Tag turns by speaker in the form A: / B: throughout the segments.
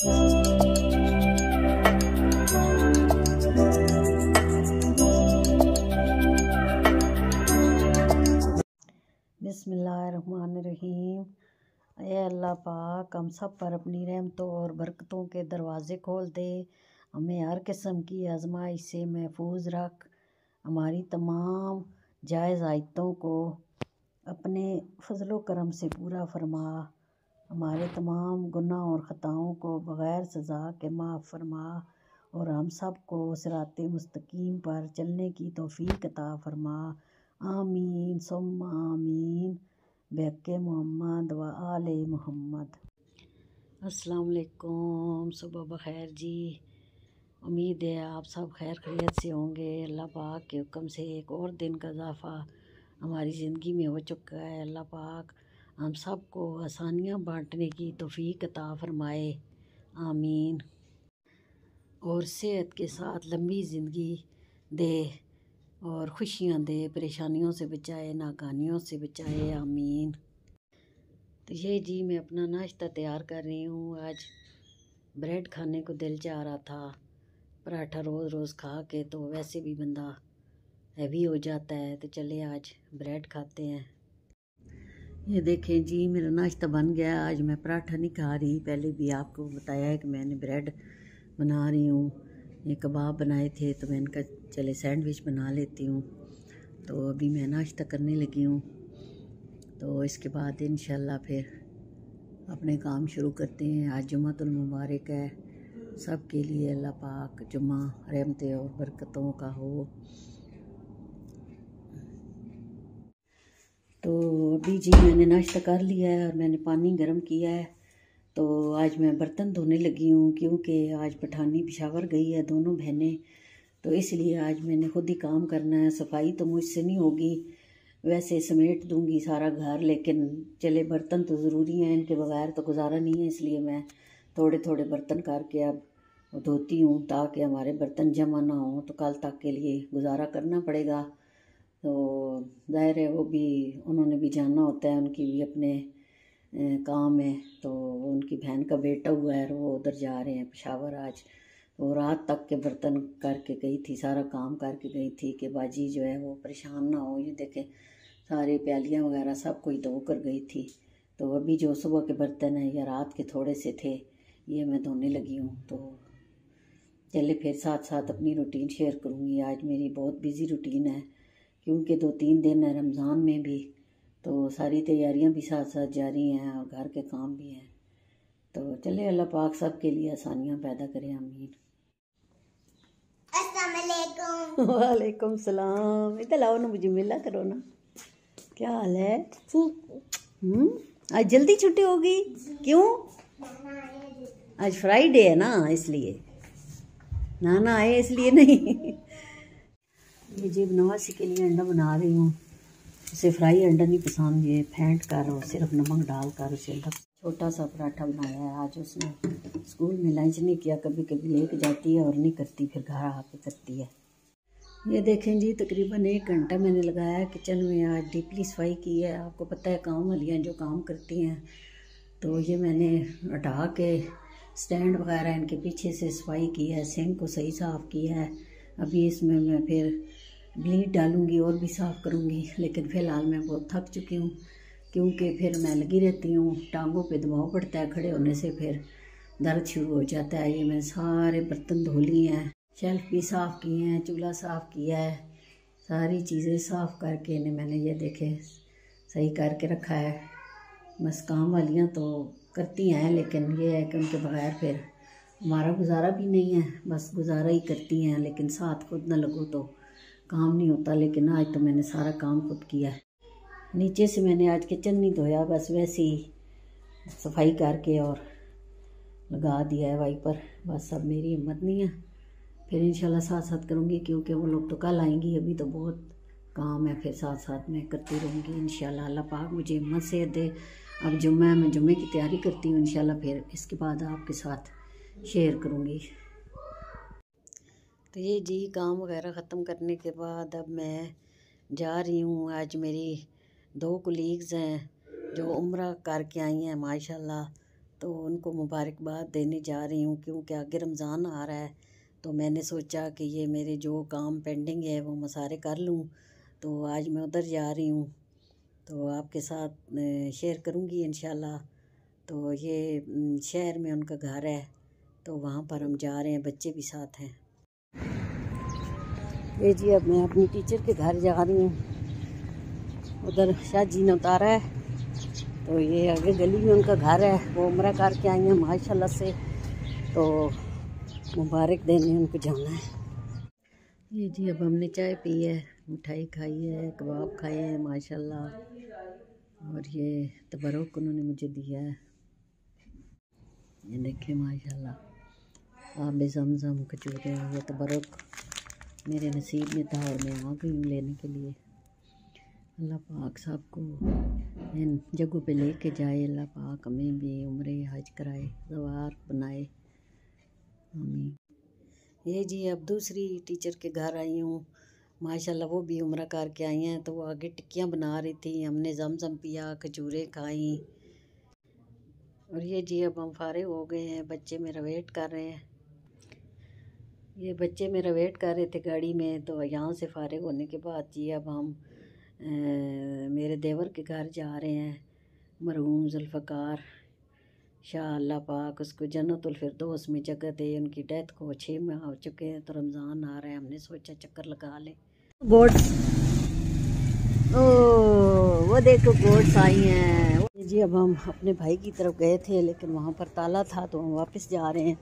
A: अल्लाह पाक, हम सब पर अपनी रहमतों और बरकतों के दरवाज़े खोल दे। हमें हर किस्म की आजमाइश से महफूज रख। हमारी तमाम जायज़ आयतों को अपने फजलो करम से पूरा फरमा। हमारे तमाम गुनाह और ख़ताओं को बग़ैर सज़ा के माफ़ फरमा और हम सबको सरात मुस्तकीम पर चलने की तोफ़ी अता फ़रमा। आमीन सुम आमीन। बेके मोहम्मद व आले मोहम्मद। अस्सलाम वालेकुम सुबह बखैर जी। उम्मीद है आप सब खैर खैरियत से होंगे। अल्लाह पाक के हुक्म से एक और दिन का इजाफ़ा हमारी ज़िंदगी में हो चुका है। अल्लाह पाक हम सबको आसानियाँ बांटने की तोफ़ी अता फ़रमाए। आमीन। और सेहत के साथ लंबी ज़िंदगी दे और खुशियाँ दे, परेशानियों से बचाए, नाकानियों से बचाए। आमीन। तो ये जी मैं अपना नाश्ता तैयार कर रही हूँ। आज ब्रेड खाने को दिल चाह रहा था। पराठा रोज़ रोज़ खा के तो वैसे भी बंदा हैवी हो जाता है। तो चले आज ब्रेड खाते हैं। ये देखें, जी मेरा नाश्ता बन गया। आज मैं पराठा नहीं खा रही। पहले भी आपको बताया है कि मैंने ब्रेड बना रही हूँ, ये कबाब बनाए थे तो मैं इनका, चले सैंडविच बना लेती हूँ। तो अभी मैं नाश्ता करने लगी हूँ। तो इसके बाद इन फिर अपने काम शुरू करते हैं। आज जुम्मतुल मुबारक है। सब के लिए अल्लाह पाक जुम्मा, रहमत और बरकतों का हो। तो अभी जी मैंने नाश्ता कर लिया है और मैंने पानी गर्म किया है। तो आज मैं बर्तन धोने लगी हूँ क्योंकि आज पठानी पिशावर गई है दोनों बहनें। तो इसलिए आज मैंने खुद ही काम करना है। सफ़ाई तो मुझसे नहीं होगी। वैसे समेट दूँगी सारा घर, लेकिन चले बर्तन तो ज़रूरी हैं। इनके बगैर तो गुजारा नहीं है, इसलिए मैं थोड़े थोड़े बर्तन करके अब धोती हूँ ताकि हमारे बर्तन जमा ना हो। तो कल तक के लिए गुजारा करना पड़ेगा। तो ज़ाहिर है वो भी, उन्होंने भी जानना होता है, उनकी भी अपने काम है तो उनकी बहन का बेटा हुआ है वो उधर जा रहे हैं पेशावर आज। वो रात तक के बर्तन करके गई थी, सारा काम करके गई थी कि बाजी जो है वो परेशान ना हो। ये देखें, सारे प्यालियाँ वगैरह सब कोई धो कर गई थी। तो अभी जो सुबह के बर्तन हैं या रात के थोड़े से थे, ये मैं धोने लगी हूँ। तो चले फिर साथ साथ अपनी रूटीन शेयर करूँगी। आज मेरी बहुत बिज़ी रूटीन है। क्योंकि दो तीन दिन है रमज़ान में भी तो सारी तैयारियाँ भी साथ साथ जारी हैं और घर के काम भी हैं। तो चले अल्लाह पाक सब के लिए आसानियाँ पैदा करें अमीन वालेकुम सलाम। इधर लाओ ना मुझे मिला करो ना। क्या हाल है? हम्म आज जल्दी छुट्टी होगी? क्यों? आज फ्राइडे है ना इसलिए। नाना आए इसलिए नहीं। ये जीब नवासी के लिए अंडा बना रही हूँ, उसे फ्राई अंडा नहीं पसंद, ये फेंट कर और सिर्फ़ नमक डाल कर उसे अंडा छोटा सा पराठा बनाया है। आज उसने स्कूल में लंच नहीं किया कभी कभी लेके जाती है और नहीं करती, फिर घर आके करती है। ये देखें जी, तकरीबन एक घंटा मैंने लगाया किचन में, आज डीपली सफ़ाई की है। आपको पता है, काम वालियाँ जो काम करती हैं तो ये मैंने हटा के स्टैंड वगैरह इनके पीछे से सफ़ाई की है, सिंक को सही साफ़ किया है। अभी इसमें मैं फिर ब्लीड डालूँगी और भी साफ़ करूँगी, लेकिन फ़िलहाल मैं बहुत थक चुकी हूँ, क्योंकि फिर मैं लगी रहती हूँ, टांगों पे दबाव पड़ता है, खड़े होने से फिर दर्द शुरू हो जाता है। ये मैं सारे बर्तन धो लिए हैं, शेल्फ भी साफ़ किए हैं, चूल्हा साफ़ किया है, सारी चीज़ें साफ़ करके इन्हें मैंने ये देखे, सही करके रखा है। बस काम वालियाँ तो करती हैं, लेकिन ये है कि उनके बगैर फिर हमारा गुजारा भी नहीं है, बस गुजारा ही करती हैं, लेकिन साथ खुद ना लगो तो काम नहीं होता, लेकिन आज तो मैंने सारा काम खुद किया है। नीचे से मैंने आज किचन नहीं धोया, बस वैसे ही सफ़ाई करके और लगा दिया है वाइपर। बस अब मेरी हिम्मत नहीं है। फिर इंशाल्लाह साथ साथ करूँगी, क्योंकि वो लोग तो कल आएँगी, अभी तो बहुत काम है। फिर साथ साथ मैं करती रहूँगी, इंशाल्लाह। अल्लाह पाक मुझे हिम्मत से दे। अब जुम्मे, मैं जुम्मे की तैयारी करती हूँ, इंशाल्लाह। फिर इसके बाद आपके साथ शेयर करूँगी। तो ये जी काम वगैरह ख़त्म करने के बाद अब मैं जा रही हूँ। आज मेरी दो कुलीग्स हैं जो उम्र करके आई हैं, माशाल्लाह। तो उनको मुबारकबाद देने जा रही हूँ क्योंकि आगे रमज़ान आ रहा है। तो मैंने सोचा कि ये मेरे जो काम पेंडिंग है, वो मैं सारे कर लूँ। तो आज मैं उधर जा रही हूँ। तो आपके साथ शेयर करूँगी इन तो ये शहर में उनका घर है। तो वहाँ पर हम जा रहे हैं, बच्चे भी साथ हैं। ये जी अब मैं अपनी टीचर के घर जा रही हूँ। उधर शाह जी ने उतारा है। तो ये आगे गली में उनका घर है। वो उम्र करके आई हैं, माशाल्लाह से। तो मुबारक देने उनको जाना है। ये जी अब हमने चाय पी है, मिठाई खाई है, कबाब खाए हैं, माशाल्लाह। और ये तबरुक उन्होंने मुझे दिया है। ये देखें, माशाल्लाह। आब जमजम कचूरे ये तबरुक। मेरे नसीब में था और मैं आ गई हूँ लेने के लिए। अल्लाह पाक साहब को इन जगहों पे लेके जाए। अल्लाह पाक हमें भी उम्र, हज कराए, सवार बनाए। ये जी, अब दूसरी टीचर के घर आई हूँ। माशाल्लाह, वो भी उम्र करके आई हैं तो वो आगे टिक्कियाँ बना रही थी। हमने जमजम पिया, खजूरें खाई। और ये जी, अब हम फारे हो गए हैं। बच्चे मेरा वेट कर रहे हैं। ये बच्चे मेरा वेट कर रहे थे गाड़ी में तो यहाँ से फारिग होने के बाद जी अब हम ए, मेरे देवर के घर जा रहे हैं। मरहूम जुल्फ़कार शाह अल्लाह पाक उसको जन्नतुलफिरदौस में जगह दे उनकी डेथ को छः माह हो चुके हैं तो रमज़ान आ रहा है हमने सोचा चक्कर लगा ले। गोड्स ओ वो देखो गोड्स आई हैं। जी अब हम अपने भाई की तरफ़ गए थे लेकिन वहाँ पर ताला था तो हम वापस जा रहे हैं।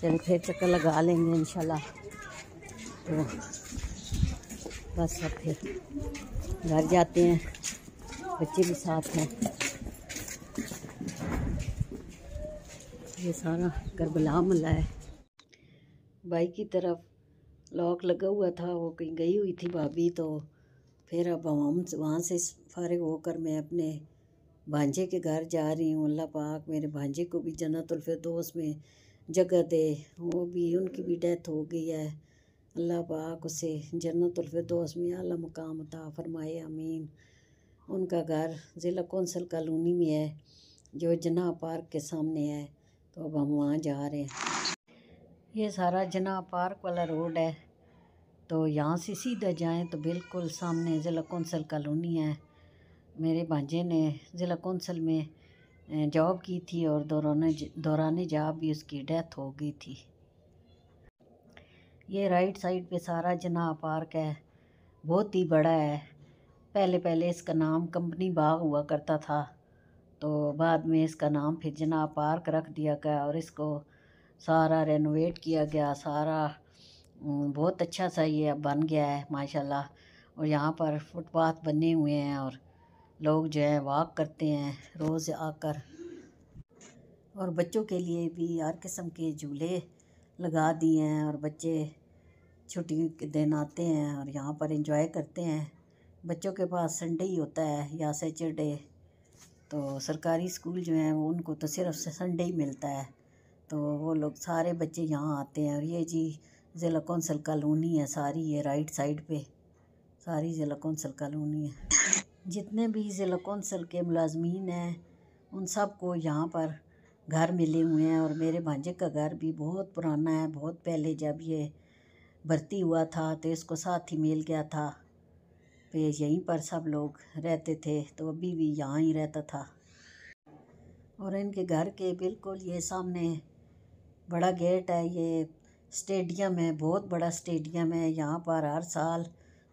A: चलो फिर चक्कर लगा लेंगे इंशाल्लाह। तो बस अब फिर घर जाते हैं, बच्चे भी साथ हैं। ये सारा करबला मल्ला है। भाई की तरफ़ लॉक लगा हुआ था, वो कहीं गई हुई थी भाभी तो फिर अब हम वहाँ से फारिग होकर मैं अपने भांजे के घर जा रही हूँ। अल्लाह पाक मेरे भांजे को भी जन्नतुलफिरदौस में जगह दे, वो भी, उनकी भी डेथ हो गई है। अल्लाह पाक उसे जन्नतुलफिरदौस में आला मकाम अता फरमाए अमीन उनका घर ज़िला कौंसल कॉलोनी में है, जो जना पार्क के सामने है। तो अब हम वहाँ जा रहे हैं। ये सारा जना पार्क वाला रोड है। तो यहाँ से सीधा जाएँ तो बिल्कुल सामने ज़िला कौंसल कॉलोनी है। मेरे भांजे ने ज़िला कौंसल में जॉब की थी और दौरान दौरान जॉब भी उसकी डेथ हो गई थी। ये राइट साइड पे सारा जना पार्क है, बहुत ही बड़ा है। पहले पहले इसका नाम कंपनी बाग हुआ करता था तो बाद में इसका नाम फिर जना पार्क रख दिया गया और इसको सारा रेनोवेट किया गया, सारा बहुत अच्छा सा ये बन गया है, माशाल्लाह। और यहाँ पर फुटपाथ बने हुए हैं और लोग जो है वॉक करते हैं रोज़ आकर। और बच्चों के लिए भी हर किस्म के झूले लगा दिए हैं और बच्चे छुट्टी के दिन आते हैं और यहाँ पर इंजॉय करते हैं। बच्चों के पास संडे ही होता है या सैटरडे तो सरकारी स्कूल जो हैं, वो उनको तो सिर्फ़ संडे ही मिलता है। तो वो लोग सारे बच्चे यहाँ आते हैं और ये जी ज़िला कौंसल कॉलोनी है, सारी ये राइट साइड पे। सारी ज़िला कौंसल कॉलोनी है। जितने भी ज़िला कौंसल के मुलाजमीन हैं, उन सबको यहाँ पर घर मिले हुए हैं और मेरे भांजे का घर भी बहुत पुराना है, बहुत पहले जब ये भर्ती हुआ था तो इसको साथ ही मिल गया था। तो यहीं पर सब लोग रहते थे तो अभी भी यहाँ ही रहता था। और इनके घर के बिल्कुल ये सामने बड़ा गेट है, ये स्टेडियम है, बहुत बड़ा स्टेडियम है। यहाँ पर हर साल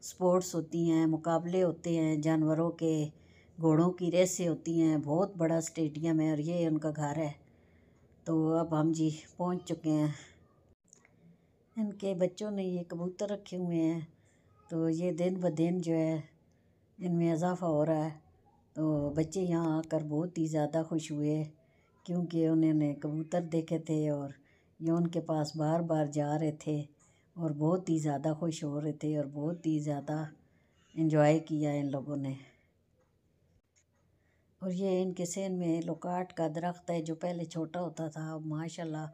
A: स्पोर्ट्स होती हैं, मुकाबले होते हैं, जानवरों के घोड़ों की रेसें होती हैं, बहुत बड़ा स्टेडियम है और ये उनका घर है। तो अब हम जी पहुँच चुके हैं। इनके बच्चों ने ये कबूतर रखे हुए हैं। तो ये दिन ब दिन जो है, इनमें इजाफ़ा हो रहा है। तो बच्चे यहाँ आकर बहुत ही ज़्यादा खुश हुए, क्योंकि उन्होंने कबूतर देखे थे और ये उनके पास बार बार जा रहे थे। और बहुत ही ज़्यादा खुश हो रहे थे और बहुत ही ज़्यादा इन्जॉय किया इन लोगों ने। और ये इनके सेन में लोकाट का दरख्त है जो पहले छोटा होता था, अब माशाल्लाह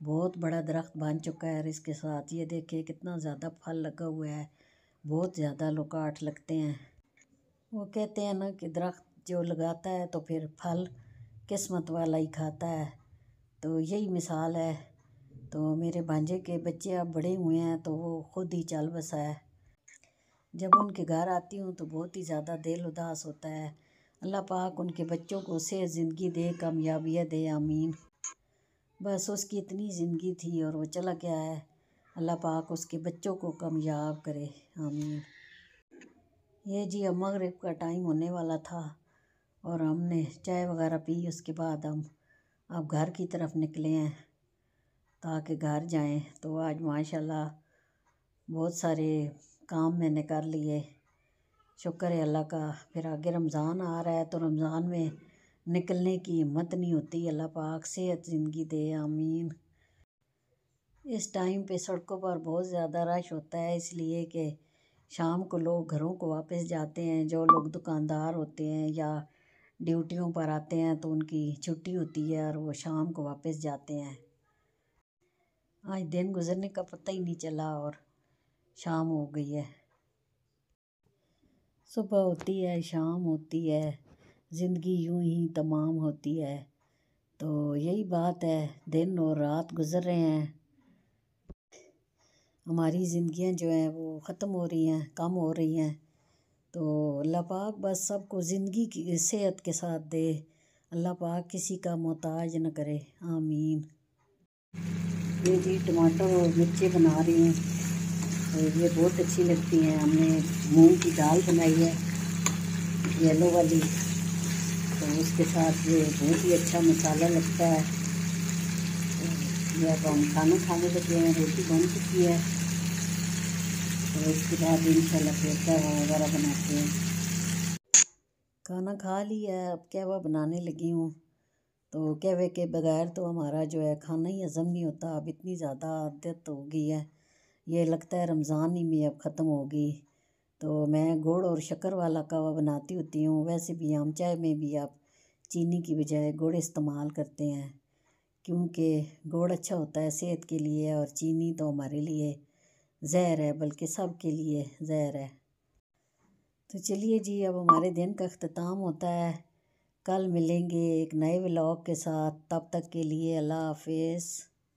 A: बहुत बड़ा दरख्त बन चुका है और इसके साथ ये देखिए कितना ज़्यादा फल लगा हुआ है, बहुत ज़्यादा आठ लगते हैं। वो कहते हैं ना कि दरख्त जो लगाता है तो फिर फल किस्मत वाला ही खाता है। तो यही मिसाल है तो मेरे भांजे के बच्चे अब बड़े हुए हैं तो वो खुद ही चल बसा है। जब उनके घर आती हूँ तो बहुत ही ज़्यादा दिल उदास होता है। अल्लाह पाक उनके बच्चों को से ज़िंदगी दे, कामयाबियाँ दे, आमीन। बस उसकी इतनी ज़िंदगी थी और वो चला गया है। अल्लाह पाक उसके बच्चों को कामयाब करे, आमीन। ये जी, अब मगरब का टाइम होने वाला था और हमने चाय वगैरह पी, उसके बाद हम अब घर की तरफ़ निकले हैं। ताकि घर जाएँ। तो आज माशाल्लाह बहुत सारे काम मैंने कर लिए। शुक्र है अल्लाह का। फिर आगे रमज़ान आ रहा है तो रमज़ान में निकलने की हिम्मत नहीं होती। अल्लाह पाक सेहत, ज़िंदगी दे। आमीन। इस टाइम पे सड़कों पर बहुत ज़्यादा रश होता है, इसलिए कि शाम को लोग घरों को वापस जाते हैं। जो लोग दुकानदार होते हैं या ड्यूटियों पर आते हैं तो उनकी छुट्टी होती है और वो शाम को वापस जाते हैं। आज दिन गुजरने का पता ही नहीं चला और शाम हो गई है। सुबह होती है, शाम होती है, ज़िंदगी यूँ ही तमाम होती है। तो यही बात है, दिन और रात गुज़र रहे हैं। हमारी ज़िंदियाँ जो हैं वो ख़त्म हो रही हैं, कम हो रही हैं। तो अल्लाह पाक बस सबको ज़िंदगी की सेहत के साथ दे। अल्लाह पाक किसी का मोहताज न करे। आमीन। ये जी टमाटर और मिर्ची बना रही हूँ तो ये बहुत अच्छी लगती हैं। हमने मूंग की दाल बनाई है, येलो वाली। तो उसके साथ ये बहुत ही अच्छा मसाला लगता है। ये अब हम खाना खाने लगे हैं, रोटी बन चुकी है। और उसके बाद फिर कहवा वगैरह बनाते हैं। खाना खा लिया, अब वह बनाने लगी हूँ? तो कहवे के बगैर तो हमारा जो है खाना ही हज़म नहीं होता, अब इतनी ज़्यादा आदत हो गई है। ये लगता है रमज़ान ही में अब ख़त्म होगी तो मैं गुड़ और शक्कर वाला कहवा बनाती होती हूँ, वैसे भी आम चाय में भी आप चीनी की बजाय गुड़ इस्तेमाल करते हैं, क्योंकि गुड़ अच्छा होता है सेहत के लिए और चीनी तो हमारे लिए ज़हर है, बल्कि सब के लिए ज़हर है। तो चलिए जी, अब हमारे दिन का अख्ताम होता है। कल मिलेंगे एक नए ब्लॉग के साथ। तब तक के लिए अल्लाह हाफिज़।